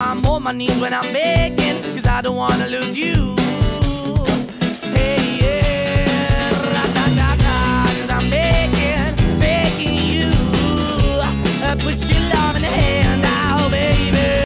I'm on my knees when I'm begging, cause I don't wanna lose you. Hey, yeah, da da da da, cause I'm begging, begging you. Put your love in the head.